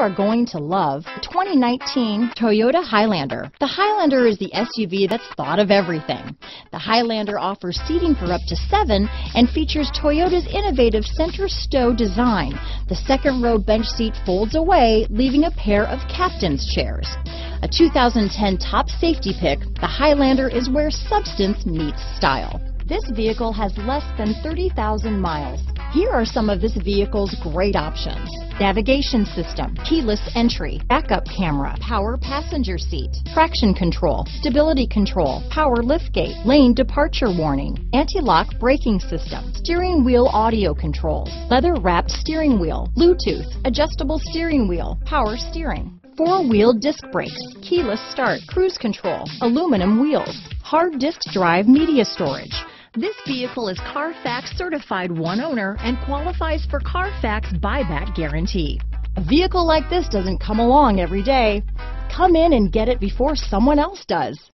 are going to love the 2019 Toyota Highlander. The Highlander is the SUV that's thought of everything. The Highlander offers seating for up to seven and features Toyota's innovative center stow design. The second row bench seat folds away, leaving a pair of captain's chairs. A 2010 top safety pick, the Highlander is where substance meets style. This vehicle has less than 30,000 miles. Here are some of this vehicle's great options. Navigation system, keyless entry, backup camera, power passenger seat, traction control, stability control, power liftgate, lane departure warning, anti-lock braking system, steering wheel audio controls, leather wrapped steering wheel, Bluetooth, adjustable steering wheel, power steering, four-wheel disc brakes, keyless start, cruise control, aluminum wheels, hard disk drive media storage, this vehicle is Carfax certified one owner and qualifies for Carfax buyback guarantee. A vehicle like this doesn't come along every day. Come in and get it before someone else does.